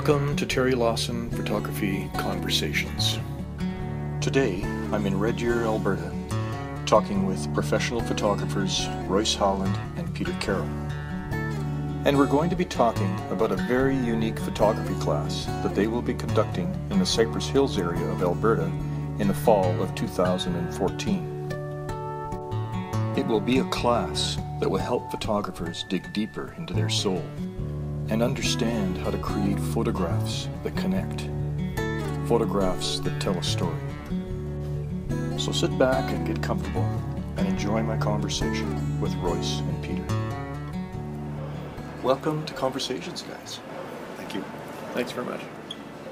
Welcome to Terry Lawson Photography Conversations. Today, I'm in Red Deer, Alberta, talking with professional photographers Royce Howland and Peter Carroll. And we're going to be talking about a very unique photography class that they will be conducting in the Cypress Hills area of Alberta in the fall of 2014. It will be a class that will help photographers dig deeper into their soul and understand how to create photographs that connect, photographs that tell a story. So sit back and get comfortable and enjoy my conversation with Royce and Peter. Welcome to Conversations, guys. Thank you. Thanks very much.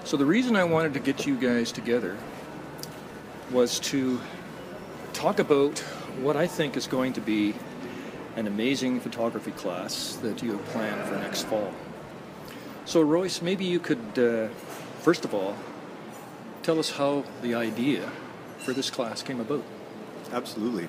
So, the reason I wanted to get you guys together was to talk about what I think is going to be an amazing photography class that you have planned for next fall. So, Royce, maybe you could, uh, first of all, tell us how the idea for this class came about. Absolutely.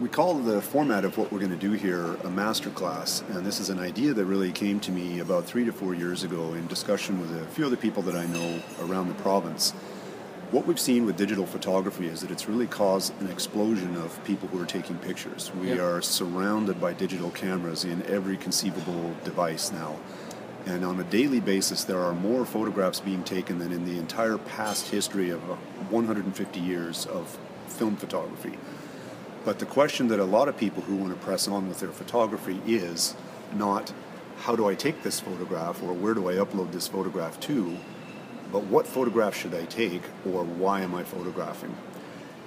We call the format of what we're going to do here a master class, and this is an idea that really came to me about three to four years ago in discussion with a few other people that I know around the province. What we've seen with digital photography is that it's really caused an explosion of people who are taking pictures. We Yeah. are surrounded by digital cameras in every conceivable device now. And on a daily basis, there are more photographs being taken than in the entire past history of uh, 150 years of film photography. But the question that a lot of people who want to press on with their photography is not how do I take this photograph or where do I upload this photograph to, but what photograph should I take or why am I photographing?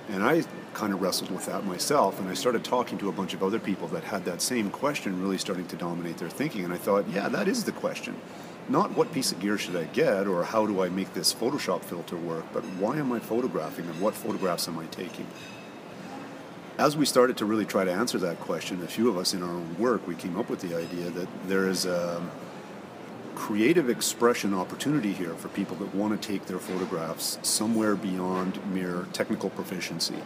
And I kind of wrestled with that myself, and I started talking to a bunch of other people that had that same question really starting to dominate their thinking. And I thought, yeah, that is the question. Not what piece of gear should I get or how do I make this Photoshop filter work, but why am I photographing and what photographs am I taking? As we started to really try to answer that question, a few of us in our own work, we came up with the idea that there is a creative expression opportunity here for people that want to take their photographs somewhere beyond mere technical proficiency.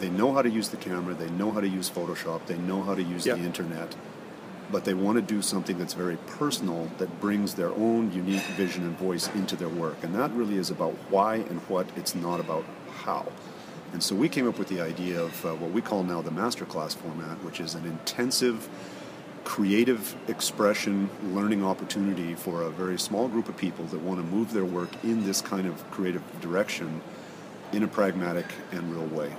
They know how to use the camera, they know how to use Photoshop, they know how to use Yep. the internet, but they want to do something that's very personal that brings their own unique vision and voice into their work. And that really is about why and what, it's not about how. And so we came up with the idea of uh, what we call now the masterclass format, which is an intensive creative expression learning opportunity for a very small group of people that want to move their work in this kind of creative direction in a pragmatic and real way.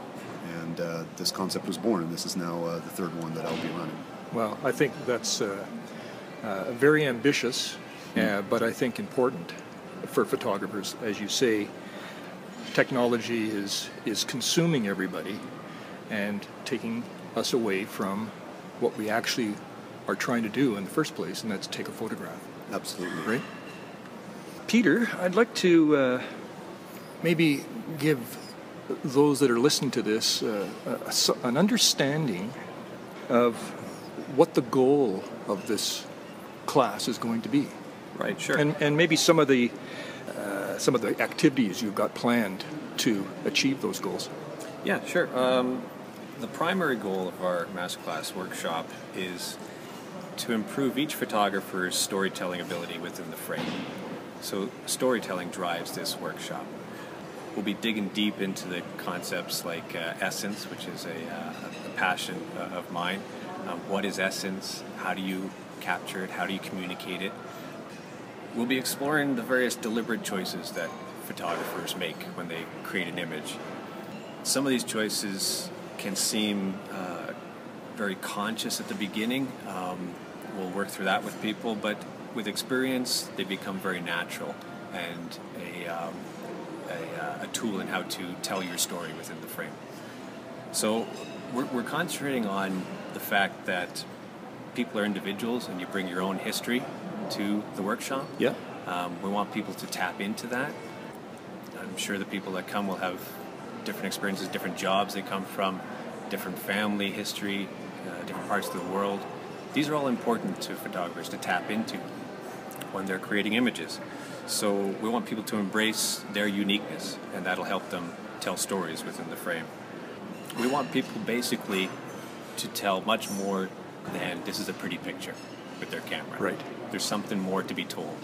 And uh, this concept was born, and this is now uh, the third one that I'll be running. Well, I think that's uh, uh, very ambitious, uh, but I think important for photographers. As you say, technology is, is consuming everybody and taking us away from what we actually are trying to do in the first place, and that's take a photograph. Absolutely. Right? Peter, I'd like to uh, maybe give those that are listening to this uh, a- an understanding of what the goal of this class is going to be, Right, sure. and and maybe some of the uh, some of the activities you've got planned to achieve those goals. yeah, sure. Um, the primary goal of our masterclass workshop is to improve each photographer's storytelling ability within the frame. So, storytelling drives this workshop. We'll be digging deep into the concepts like uh, essence, which is a, uh, a passion uh, of mine. Um, what is essence? How do you capture it? How do you communicate it? We'll be exploring the various deliberate choices that photographers make when they create an image. Some of these choices can seem uh, very conscious at the beginning. Um, we'll work through that with people, but with experience, they become very natural and a, um, a, uh, a tool in how to tell your story within the frame. So we're, we're concentrating on the fact that people are individuals and you bring your own history to the workshop. Yeah. Um, we want people to tap into that. I'm sure the people that come will have different experiences, different jobs they come from, different family history, uh, different parts of the world. These are all important to photographers to tap into when they're creating images. So we want people to embrace their uniqueness, and that'll help them tell stories within the frame. We want people basically to tell much more than this is a pretty picture with their camera. Right. There's something more to be told.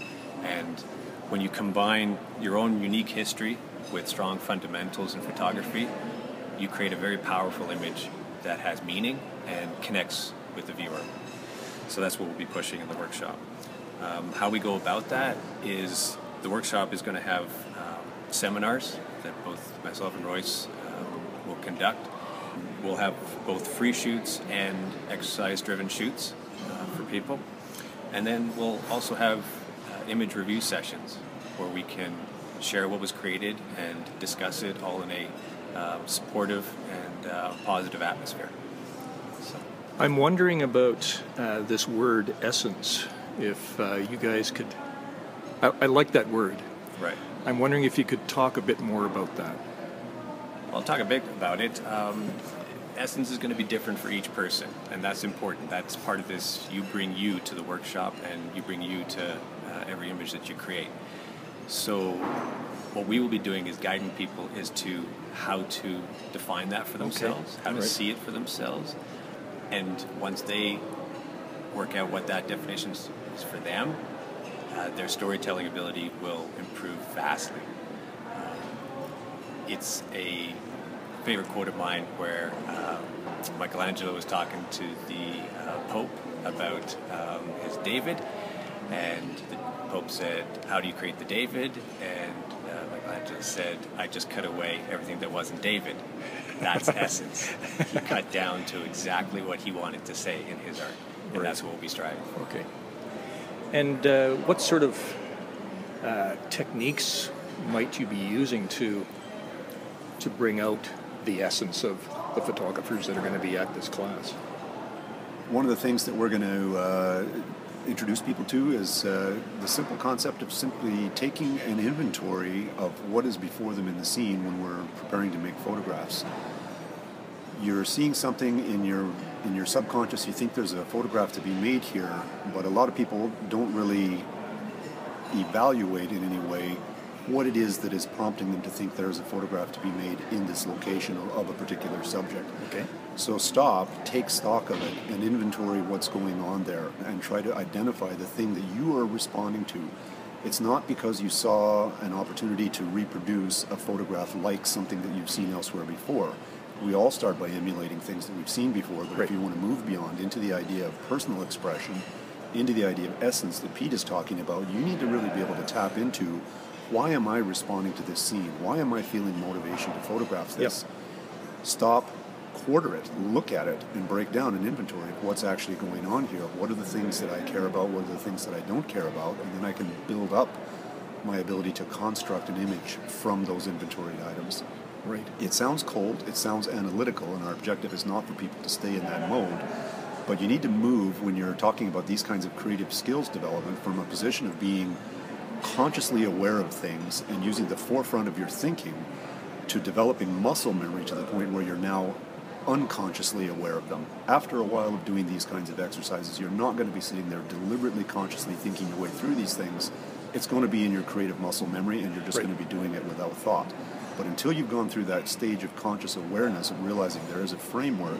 And when you combine your own unique history with strong fundamentals in photography, you create a very powerful image that has meaning and connects with the viewer. So that's what we'll be pushing in the workshop. Um, how we go about that is the workshop is going to have um, seminars that both myself and Royce um, will conduct. We'll have both free shoots and exercise driven shoots uh, for people. And then we'll also have uh, image review sessions where we can share what was created and discuss it all in a uh, supportive and uh, positive atmosphere. I'm wondering about uh, this word essence. If uh, you guys could, I, I, like that word. Right. I'm wondering if you could talk a bit more about that. I'll talk a bit about it. Um, essence is going to be different for each person, and that's important. That's part of this. You bring you to the workshop, and you bring you to uh, every image that you create. So, what we will be doing is guiding people as to how to define that for themselves, okay. how to right. see it for themselves, and once they work out what that definition is for them, uh, their storytelling ability will improve vastly. Um, it's a favorite quote of mine where um, Michelangelo was talking to the uh, Pope about um, his David, and the Pope said, How do you create the David? And uh, Michelangelo said, I just cut away everything that wasn't David. That's essence. He cut down to exactly what he wanted to say in his art, and right. that's what we'll be striving for. Okay. And uh, what sort of uh, techniques might you be using to to bring out the essence of the photographers that are going to be at this class? One of the things that we're going to uh, introduce people to is uh, the simple concept of simply taking an inventory of what is before them in the scene when we're preparing to make photographs. You're seeing something in your in your subconscious. You think there's a photograph to be made here, but a lot of people don't really evaluate in any way what it is that is prompting them to think there's a photograph to be made in this location of a particular subject. Okay. So stop, take stock of it, and inventory what's going on there, and try to identify the thing that you are responding to. It's not because you saw an opportunity to reproduce a photograph like something that you've seen elsewhere before. We all start by emulating things that we've seen before, but right. if you want to move beyond into the idea of personal expression, into the idea of essence that Pete is talking about, you need to really be able to tap into why am I responding to this scene? Why am I feeling motivation to photograph this? Yep. Stop, quarter it, look at it, and break down an inventory of what's actually going on here. What are the things that I care about? What are the things that I don't care about? And then I can build up my ability to construct an image from those inventoried items. Right. It sounds cold, it sounds analytical, and our objective is not for people to stay in that mode. But you need to move when you're talking about these kinds of creative skills development from a position of being consciously aware of things and using the forefront of your thinking to developing muscle memory to the point where you're now unconsciously aware of them. After a while of doing these kinds of exercises, you're not going to be sitting there deliberately consciously thinking your way through these things. It's going to be in your creative muscle memory and you're just right. going to be doing it without thought. But until you've gone through that stage of conscious awareness of realizing there is a framework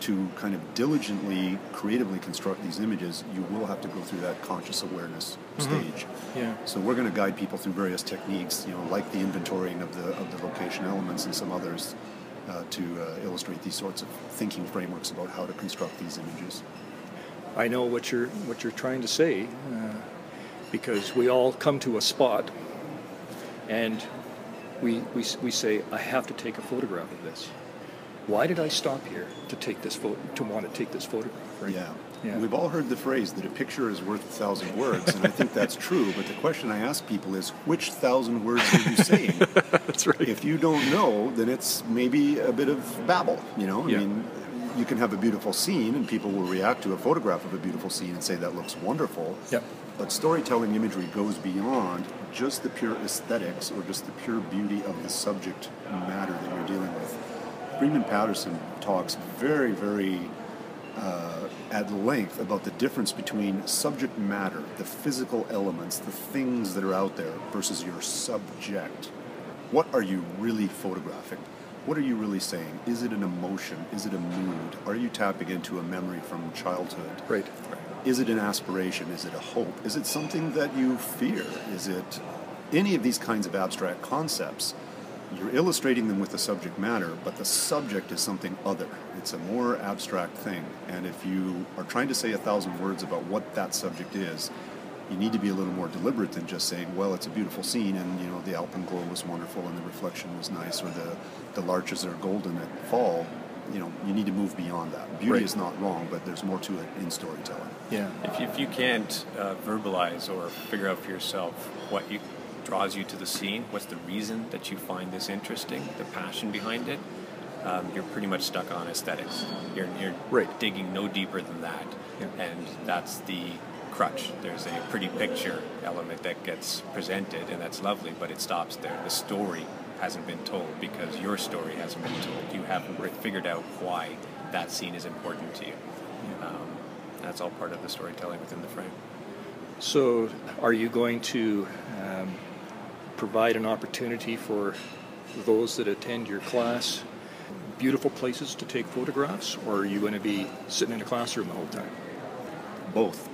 to kind of diligently, creatively construct these images, you will have to go through that conscious awareness mm-hmm. stage. Yeah. So we're going to guide people through various techniques, you know, like the inventorying of the of the location elements and some others, uh, to uh, illustrate these sorts of thinking frameworks about how to construct these images. I know what you're what you're trying to say, uh, because we all come to a spot, and we, we we say, I have to take a photograph of this why did I stop here to take this photo, to want to take this photograph? Right? Yeah. Yeah. We've all heard the phrase that a picture is worth a thousand words, and I think that's true. But the question I ask people is, which thousand words are you saying? that's right. If you don't know, then it's maybe a bit of babble. You know, I yeah. mean, you can have a beautiful scene, and people will react to a photograph of a beautiful scene and say that looks wonderful. Yep. But storytelling imagery goes beyond just the pure aesthetics or just the pure beauty of the subject matter that you're dealing with. Freeman Patterson talks very, very uh, at length about the difference between subject matter, the physical elements, the things that are out there, versus your subject. What are you really photographing? What are you really saying? Is it an emotion? Is it a mood? Are you tapping into a memory from childhood? Right. is it an aspiration? Is it a hope? Is it something that you fear? Is it any of these kinds of abstract concepts? You're illustrating them with the subject matter, but the subject is something other. It's a more abstract thing. And if you are trying to say a thousand words about what that subject is, you need to be a little more deliberate than just saying, well, it's a beautiful scene and, you know, the alpenglow was wonderful and the reflection was nice or the, the larches are golden at fall you know, you need to move beyond that. Beauty right. is not wrong, but there's more to it in storytelling. Yeah. If you, if you can't uh, verbalize or figure out for yourself what you, draws you to the scene, what's the reason that you find this interesting, the passion behind it, um, you're pretty much stuck on aesthetics. You're, you're right. digging no deeper than that. Yeah. And that's the crutch. There's a pretty picture element that gets presented, and that's lovely, but it stops there. The story hasn't been told because your story hasn't been told. You haven't figured out why that scene is important to you. Um, that's all part of the storytelling within the frame. So, are you going to um, provide an opportunity for those that attend your class beautiful places to take photographs, or are you going to be sitting in a classroom the whole time? Both.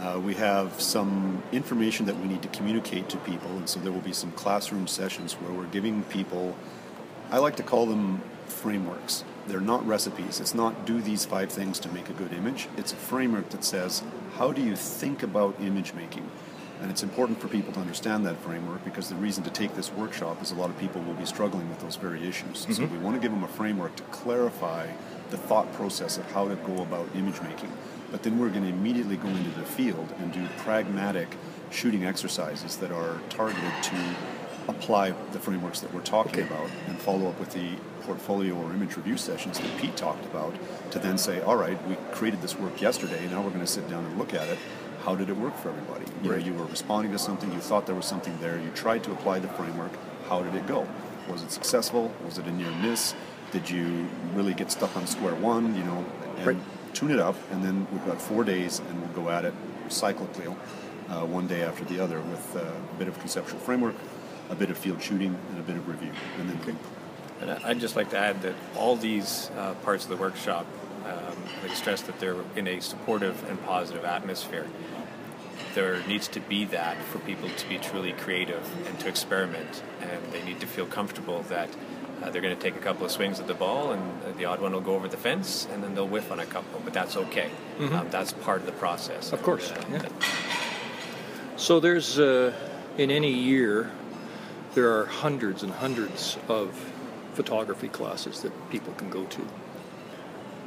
Uh, we have some information that we need to communicate to people, and so there will be some classroom sessions where we're giving people, I like to call them frameworks. They're not recipes. It's not do these five things to make a good image. It's a framework that says, how do you think about image making? And it's important for people to understand that framework because the reason to take this workshop is a lot of people will be struggling with those very issues. Mm-hmm. So we want to give them a framework to clarify the thought process of how to go about image making. But then we're going to immediately go into the field and do pragmatic shooting exercises that are targeted to apply the frameworks that we're talking okay. about and follow up with the portfolio or image review sessions that Pete talked about to then say, all right, we created this work yesterday, now we're going to sit down and look at it. How did it work for everybody? You right. you were responding to something, you thought there was something there, you tried to apply the framework. How did it go? Was it successful? Was it a near miss? Did you really get stuck on square one? You know, and right tune it up, and then we've got four days, and we'll go at it cyclically, uh, one day after the other, with uh, a bit of conceptual framework, a bit of field shooting, and a bit of review, and then. Okay. And I'd just like to add that all these uh, parts of the workshop, um, I stress that they're in a supportive and positive atmosphere. There needs to be that for people to be truly creative and to experiment, and they need to feel comfortable that uh, they're going to take a couple of swings at the ball, and uh, the odd one will go over the fence, and then they'll whiff on a couple. But that's okay. Mm-hmm. Um, that's part of the process. Of course. Uh, yeah. So there's uh, in any year there are hundreds and hundreds of photography classes that people can go to.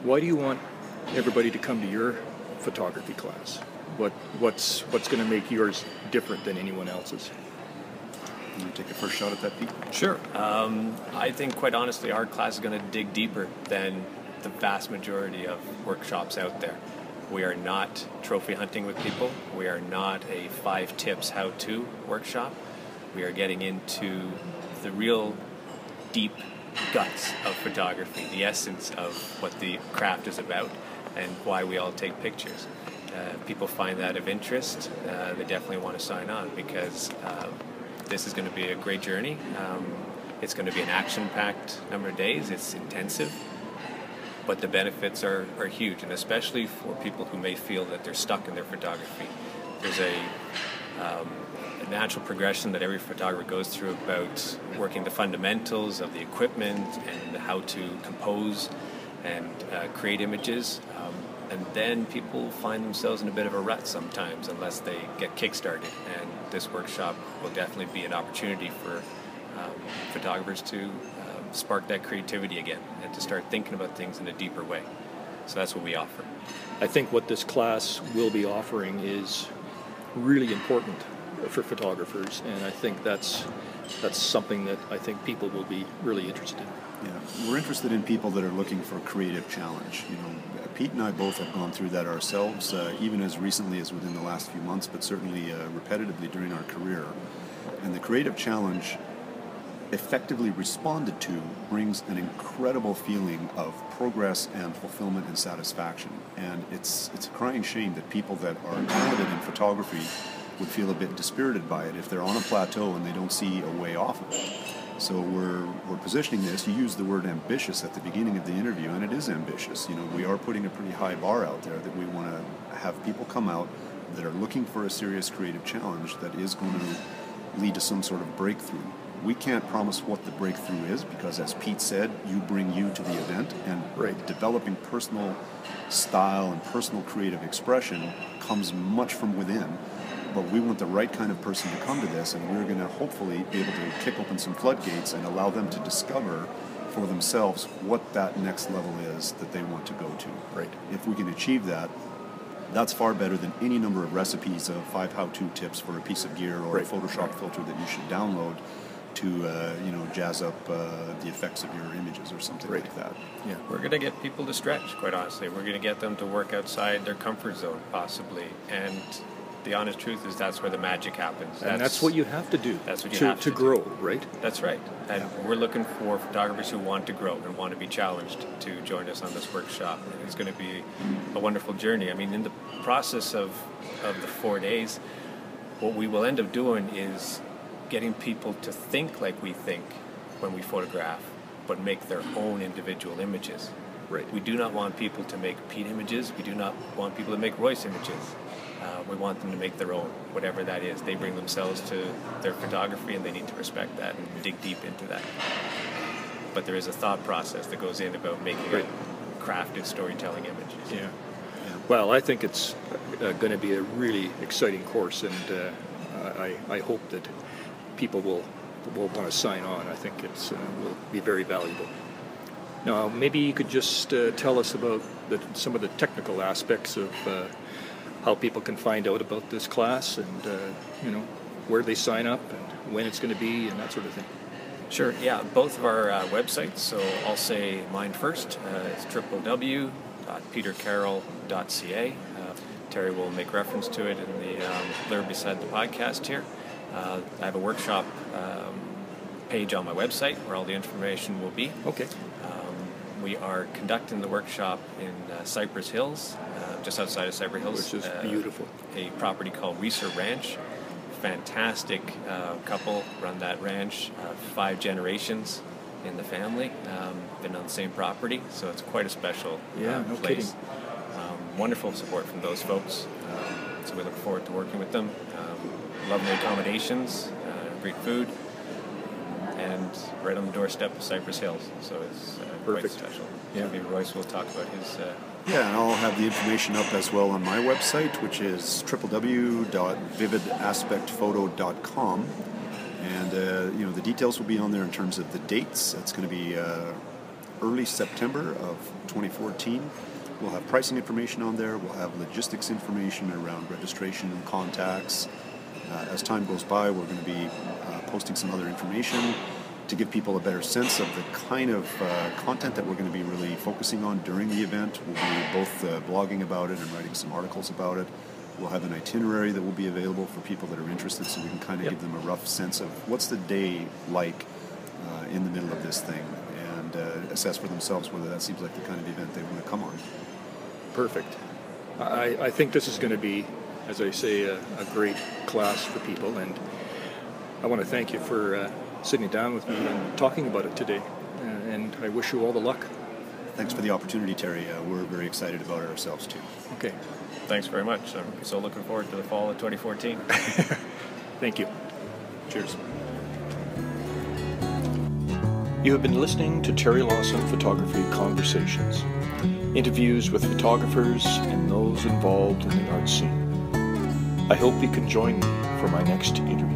Why do you want everybody to come to your photography class? What what's what's going to make yours different than anyone else's? You take a first shot at that, Pete? Sure. Um, I think, quite honestly, our class is going to dig deeper than the vast majority of workshops out there. We are not trophy hunting with people. We are not a five tips how to workshop. We are getting into the real deep guts of photography, the essence of what the craft is about, and why we all take pictures. Uh, people find that of interest, uh, they definitely want to sign on because um, this is going to be a great journey. Um, it's going to be an action-packed number of days. It's intensive, but the benefits are, are huge, and especially for people who may feel that they're stuck in their photography. There's a, um, a natural progression that every photographer goes through about working the fundamentals of the equipment and how to compose and uh, create images. Um, and then people find themselves in a bit of a rut sometimes unless they get kickstarted. And this workshop will definitely be an opportunity for um, photographers to um, spark that creativity again and to start thinking about things in a deeper way. So that's what we offer. I think what this class will be offering is really important for photographers, and I think that's that's something that I think people will be really interested in. Yeah, we're interested in people that are looking for creative challenge. You know, Pete and I both have gone through that ourselves, uh, even as recently as within the last few months, but certainly uh, repetitively during our career. And the creative challenge, effectively responded to, brings an incredible feeling of progress and fulfillment and satisfaction. And it's it's a crying shame that people that are talented in photography would feel a bit dispirited by it if they're on a plateau and they don't see a way off of it. So we're, we're positioning this. You used the word ambitious at the beginning of the interview, and it is ambitious. You know, we are putting a pretty high bar out there that we want to have people come out that are looking for a serious creative challenge that is going to lead to some sort of breakthrough. We can't promise what the breakthrough is because, as Pete said, you bring you to the event, and Right. developing personal style and personal creative expression comes much from within. But we want the right kind of person to come to this, and we're going to hopefully be able to kick open some floodgates and allow them to discover for themselves what that next level is that they want to go to. Right. If we can achieve that, that's far better than any number of recipes of five how-to tips for a piece of gear or Right. a Photoshop filter that you should download to, uh, you know, jazz up uh, the effects of your images or something Right. like that. Yeah. We're going to get people to stretch, quite honestly. We're going to get them to work outside their comfort zone, possibly. And the honest truth is that's where the magic happens. And that's, what you have to do that's what you to, have to to do. grow, right? That's right. And we're looking for photographers who want to grow and want to be challenged to join us on this workshop. And it's going to be a wonderful journey. I mean, in the process of, of the four days, what we will end up doing is getting people to think like we think when we photograph, but make their own individual images. Right. We do not want people to make Pete images. We do not want people to make Royce images. Uh, we want them to make their own, whatever that is. They bring themselves to their photography, and they need to respect that and dig deep into that. But there is a thought process that goes in about making Right. a crafted storytelling image. Yeah. Well, I think it's uh, going to be a really exciting course, and uh, I, I hope that people will will want to sign on. I think it's uh, will be very valuable. Now, maybe you could just uh, tell us about the, some of the technical aspects of uh, how people can find out about this class, and uh, you know where they sign up, and when it's going to be, and that sort of thing. Sure, yeah, both of our uh, websites. So I'll say mine first. Uh, it's www.petercarroll.ca. Terry will make reference to it in the um, blurb beside the podcast here. Uh, I have a workshop um, page on my website where all the information will be. Okay. Um, we are conducting the workshop in uh, Cypress Hills, uh, just outside of Cypress Hills. Which is uh, beautiful. A property called Reeser Ranch. Fantastic uh, couple run that ranch, uh, five generations in the family, um, been on the same property, so it's quite a special Yeah, no place. Um, wonderful support from those folks, um, so we look forward to working with them. Um, lovely accommodations, uh, great food, and right on the doorstep of Cypress Hills, so it's uh, quite Perfect. special. Yeah. Maybe Royce will talk about his. Uh, Yeah, and I'll have the information up as well on my website, which is www.vividaspectphoto.com. And, uh, you know, the details will be on there in terms of the dates. It's going to be uh, early September of 2014. We'll have pricing information on there. We'll have logistics information around registration and contacts. Uh, as time goes by, we're going to be uh, posting some other information to give people a better sense of the kind of uh, content that we're going to be really focusing on during the event. We'll be both uh, blogging about it and writing some articles about it. We'll have an itinerary that will be available for people that are interested so we can kind of Yep. give them a rough sense of what's the day like uh, in the middle of this thing and uh, assess for themselves whether that seems like the kind of event they want to come on. Perfect. I, I think this is going to be, as I say, a, a great class for people, and I want to thank you for uh, sitting down with me and talking about it today. Uh, and I wish you all the luck. Thanks for the opportunity, Terry. Uh, we're very excited about it ourselves too. Okay. thanks very much. I'm so looking forward to the fall of 2014. Thank you. Cheers. You have been listening to Terry Lawson Photography Conversations, interviews with photographers and those involved in the art scene. I hope you can join me for my next interview.